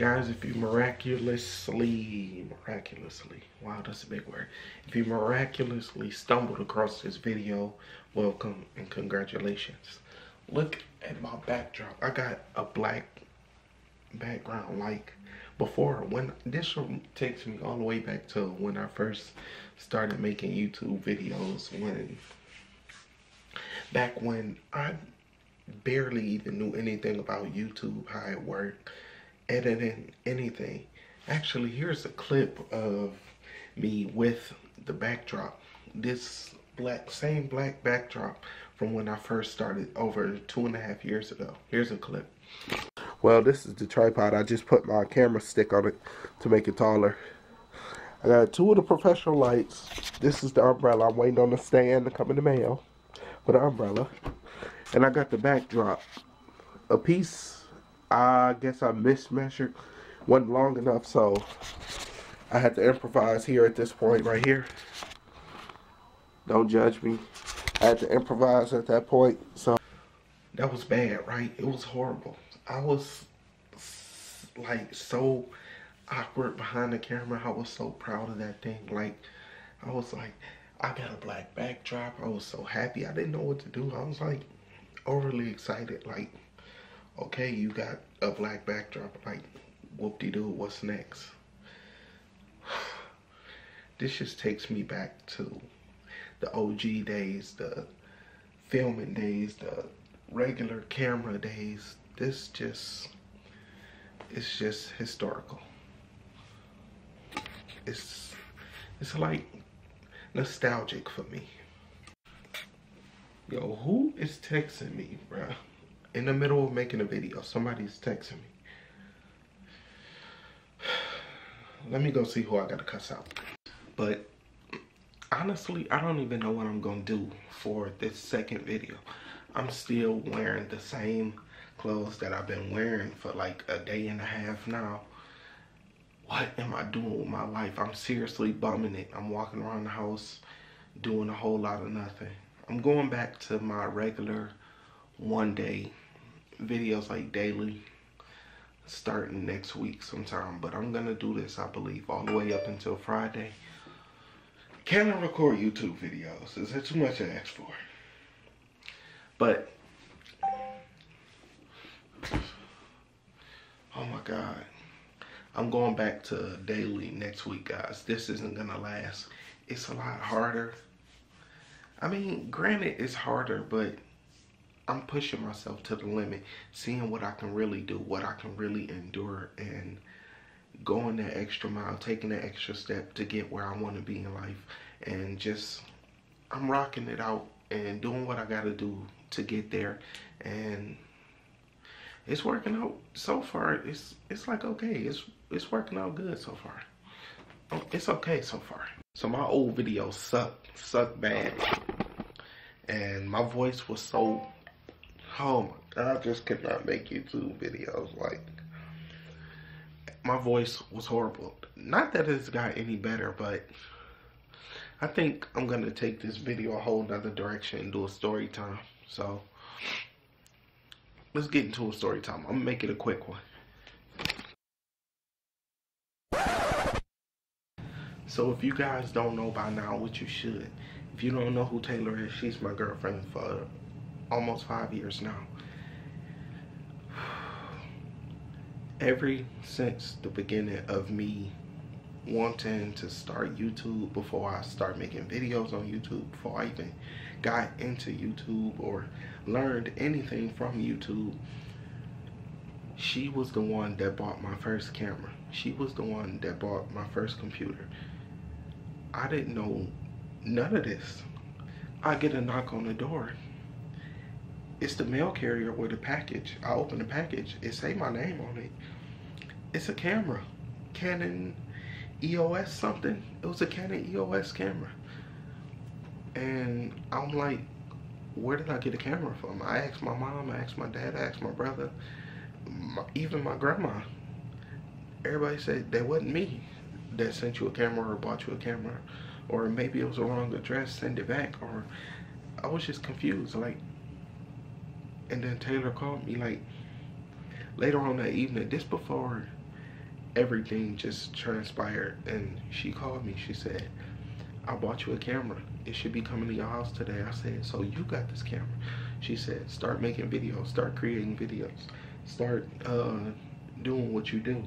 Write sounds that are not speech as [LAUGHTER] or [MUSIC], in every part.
Guys, if you miraculously, miraculously, wow, that's a big word. If you miraculously stumbled across this video, welcome and congratulations. Look at my backdrop. I got a black background like before when this takes me all the way back to when I first started making YouTube videos when back when I barely even knew anything about YouTube, how it worked editing anything. Actually, here's a clip of me with the backdrop. This black, same black backdrop from when I first started over two and a half years ago. Here's a clip. Well, this is the tripod. I just put my camera stick on it to make it taller. I got two of the professional lights. This is the umbrella. I'm waiting on the stand to come in the mail for the umbrella. And I got the backdrop. A piece I guess I mismeasured. Wasn't long enough, so I had to improvise here at this point right here. Don't judge me. I had to improvise at that point, so that was bad, right? It was horrible. I was like so awkward behind the camera. I was so proud of that thing. Like, I was like, I got a black backdrop. I was so happy. I didn't know what to do. I was like overly excited. Like, okay, you got a black backdrop, like, whoop-de-doo, what's next? [SIGHS] this just takes me back to the OG days, the filming days, the regular camera days. This just, it's just historical. It's, it's like nostalgic for me. Yo, who is texting me, bruh? In the middle of making a video, somebody's texting me. Let me go see who I gotta cuss out. But honestly, I don't even know what I'm gonna do for this second video. I'm still wearing the same clothes that I've been wearing for like a day and a half now. What am I doing with my life? I'm seriously bumming it. I'm walking around the house doing a whole lot of nothing. I'm going back to my regular one day videos like daily starting next week sometime but i'm gonna do this i believe all the way up until friday. Can i record youtube videos? Is that too much to ask for? But oh my god. I'm going back to daily next week guys. This isn't gonna last. It's a lot harder. I mean granted it's harder but I'm pushing myself to the limit, seeing what I can really do, what I can really endure, and going that extra mile, taking that extra step to get where I want to be in life. And just, I'm rocking it out and doing what I got to do to get there. And it's working out so far. It's it's like okay. It's it's working out good so far. Oh, it's okay so far. So my old videos suck, suck bad. And my voice was so oh my god, I just could not make YouTube videos. Like, my voice was horrible. Not that it's got any better, but I think I'm going to take this video a whole nother direction and do a story time. So, let's get into a story time. I'm going to make it a quick one. So if you guys don't know by now, what you should. If you don't know who Taylor is, she's my girlfriend for almost five years now. Every since the beginning of me wanting to start YouTube before I start making videos on YouTube, before I even got into YouTube or learned anything from YouTube, she was the one that bought my first camera. She was the one that bought my first computer. I didn't know none of this. I get a knock on the door it's the mail carrier with a package. I open the package. It say my name on it. It's a camera. Canon EOS something. It was a Canon EOS camera. And I'm like, where did I get a camera from? I asked my mom, I asked my dad, I asked my brother, my, even my grandma. Everybody said that wasn't me that sent you a camera or bought you a camera. Or maybe it was a wrong address, send it back. Or I was just confused. Like, and then Taylor called me like later on that evening, this before everything just transpired. And she called me. She said, I bought you a camera. It should be coming to your house today. I said, so you got this camera. She said, start making videos, start creating videos, start uh, doing what you do.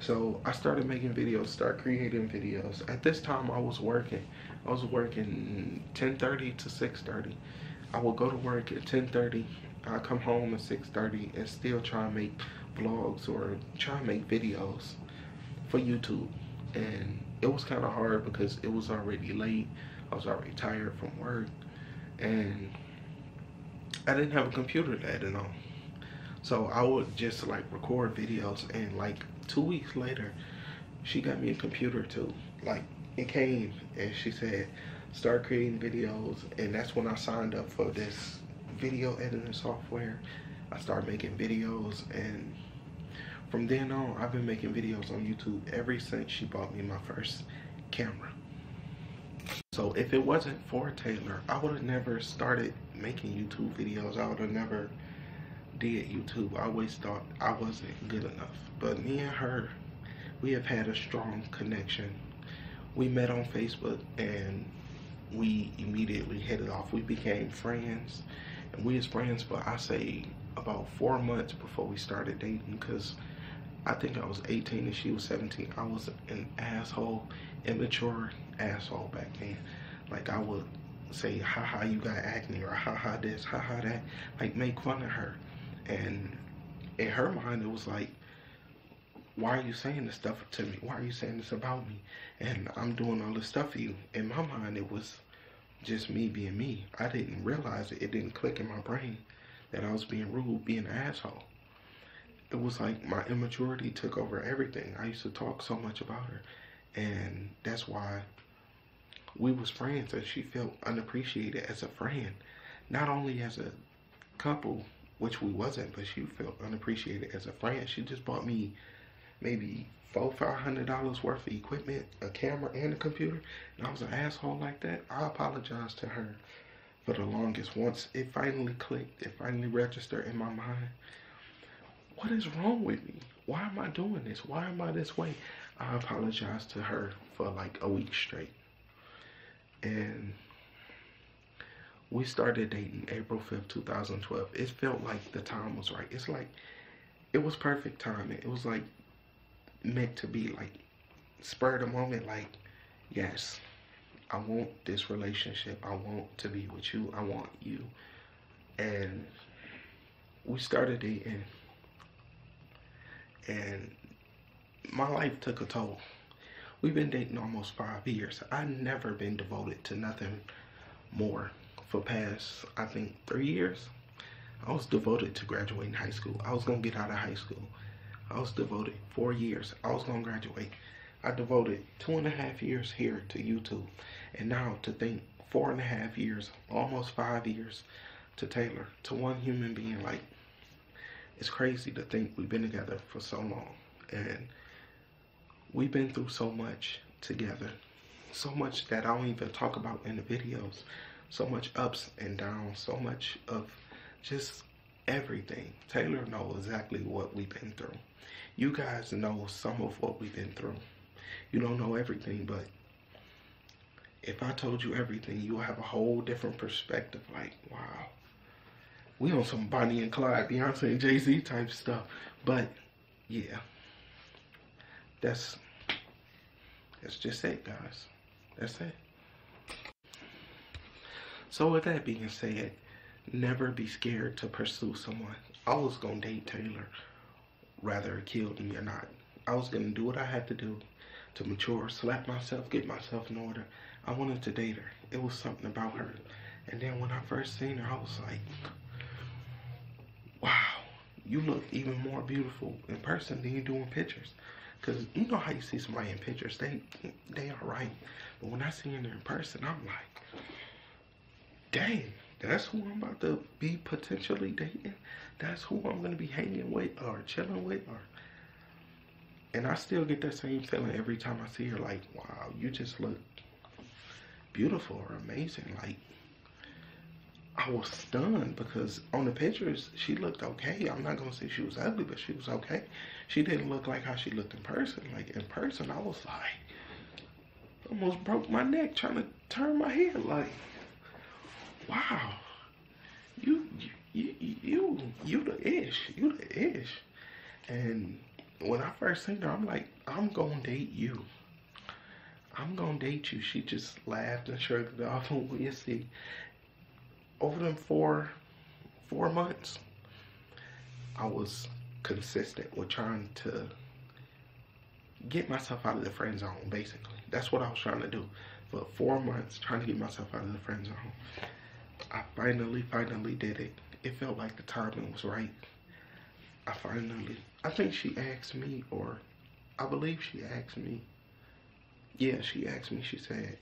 So I started making videos, start creating videos. At this time I was working. I was working 10.30 to 6.30. I would go to work at 10.30. I come home at 6.30 and still try and make vlogs or try and make videos for YouTube. And it was kind of hard because it was already late. I was already tired from work. And I didn't have a computer to edit on. So I would just like record videos and like two weeks later, she got me a computer too. Like it came and she said, start creating videos. And that's when I signed up for this video editing software. I started making videos and from then on, I've been making videos on YouTube ever since she bought me my first camera. So if it wasn't for Taylor, I would have never started making YouTube videos. I would have never did YouTube. I always thought I wasn't good enough. But me and her, we have had a strong connection. We met on Facebook and we immediately it off. We became friends and we was friends for I say about four months before we started dating because I think I was 18 and she was 17. I was an asshole, immature asshole back then. Like I would say, haha, you got acne or haha this, haha that. Like make fun of her. And in her mind, it was like, why are you saying this stuff to me? Why are you saying this about me? And I'm doing all this stuff for you. In my mind, it was just me being me. I didn't realize it. It didn't click in my brain that I was being rude, being an asshole. It was like my immaturity took over everything. I used to talk so much about her. And that's why we was friends and she felt unappreciated as a friend. Not only as a couple, which we wasn't, but she felt unappreciated as a friend. She just bought me maybe four, five hundred dollars worth of equipment, a camera and a computer, and I was an asshole like that. I apologize to her for the longest. Once it finally clicked, it finally registered in my mind. What is wrong with me? Why am I doing this? Why am I this way? I apologize to her for like a week straight. And we started dating April 5th, 2012. It felt like the time was right. It's like, it was perfect timing. It was like meant to be like spur of the moment. Like, yes, I want this relationship. I want to be with you. I want you. And we started dating. And my life took a toll. We've been dating almost five years. I've never been devoted to nothing more for past, I think, three years. I was devoted to graduating high school. I was gonna get out of high school. I was devoted four years. I was gonna graduate. I devoted two and a half years here to YouTube. And now to think four and a half years, almost five years to Taylor, to one human being, like, it's crazy to think we've been together for so long. And we've been through so much together. So much that I don't even talk about in the videos so much ups and downs, so much of just everything. Taylor knows exactly what we've been through. You guys know some of what we've been through. You don't know everything, but if I told you everything, you'll have a whole different perspective. Like, wow, we on some Bonnie and Clyde, Beyonce and Jay-Z type stuff. But yeah, that's that's just it, guys. That's it. So with that being said, never be scared to pursue someone. I was gonna date Taylor, rather killed me or not. I was gonna do what I had to do to mature, slap myself, get myself in order. I wanted to date her. It was something about her. And then when I first seen her, I was like, wow, you look even more beautiful in person than you do in pictures. Cause you know how you see somebody in pictures, they they are right. But when I see her in person, I'm like, dang, that's who I'm about to be potentially dating. That's who I'm gonna be hanging with or chilling with or and I still get that same feeling every time I see her like, wow, you just look beautiful or amazing. Like I was stunned because on the pictures she looked okay. I'm not gonna say she was ugly, but she was okay. She didn't look like how she looked in person. Like in person, I was like, almost broke my neck trying to turn my head. Like, wow, you, you, you, you the ish. You the ish. And when I first seen her, I'm like, I'm gonna date you. I'm gonna date you. She just laughed and shrugged it off. [LAUGHS] We'll see over them four four months, I was consistent with trying to get myself out of the friend zone, basically. That's what I was trying to do. For four months, trying to get myself out of the friend zone. I finally, finally did it. It felt like the timing was right. I finally, I think she asked me, or I believe she asked me. Yeah, she asked me, she said,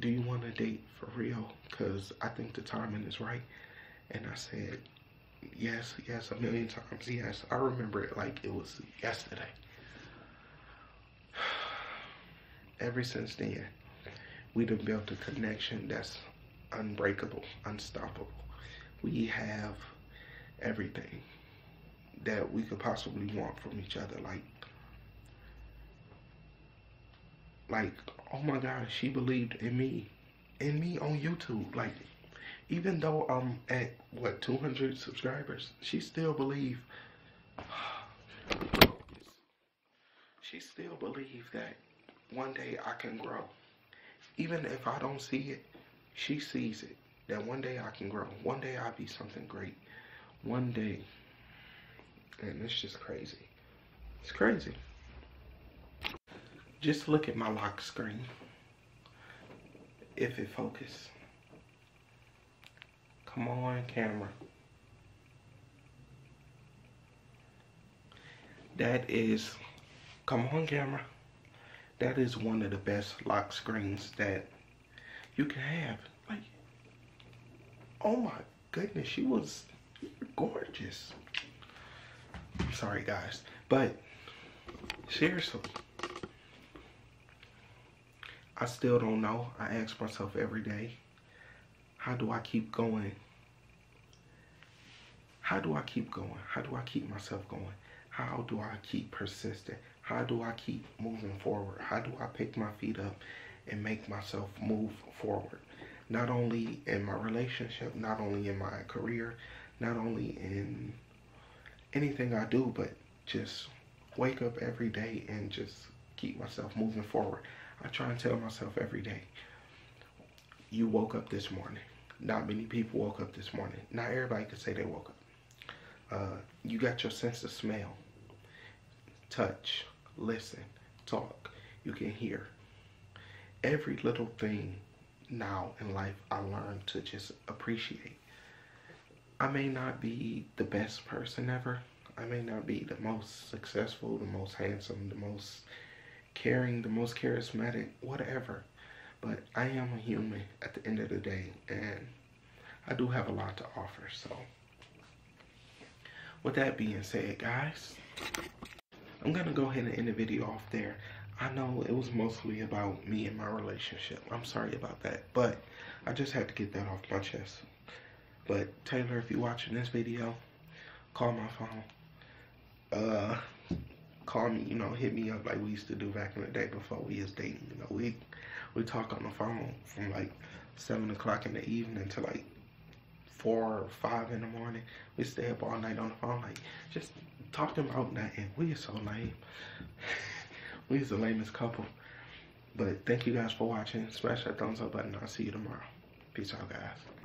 do you want to date for real? Because I think the timing is right. And I said, yes, yes, a million times, yes. I remember it like it was yesterday. [SIGHS] Ever since then, we have built a connection that's unbreakable, unstoppable. We have everything that we could possibly want from each other. Like, like oh my god she believed in me in me on youtube like even though i'm at what 200 subscribers she still believe [SIGHS] she still believe that one day i can grow even if i don't see it she sees it that one day i can grow one day i'll be something great one day and it's just crazy it's crazy just look at my lock screen. If it focus. Come on, camera. That is, come on, camera. That is one of the best lock screens that you can have. Like, oh my goodness, she was gorgeous. Sorry, guys, but seriously. I still don't know. I ask myself every day, how do I keep going? How do I keep going? How do I keep myself going? How do I keep persistent? How do I keep moving forward? How do I pick my feet up and make myself move forward? Not only in my relationship, not only in my career, not only in anything I do, but just wake up every day and just keep myself moving forward. I try and tell myself every day, you woke up this morning. Not many people woke up this morning. Not everybody could say they woke up. Uh, you got your sense of smell, touch, listen, talk. You can hear. Every little thing now in life I learned to just appreciate. I may not be the best person ever. I may not be the most successful, the most handsome, the most caring, the most charismatic, whatever. But I am a human at the end of the day, and I do have a lot to offer. So, with that being said, guys, I'm gonna go ahead and end the video off there. I know it was mostly about me and my relationship. I'm sorry about that, but I just had to get that off my chest. But Taylor, if you're watching this video, call my phone. Uh, call me, you know, hit me up like we used to do back in the day before we was dating. You know, we we talk on the phone from like seven o'clock in the evening to like four or five in the morning. We stay up all night on the phone, like just talking about nothing. We are so lame. [LAUGHS] we is the lamest couple. But thank you guys for watching. Smash that thumbs up button. I'll see you tomorrow. Peace out, guys.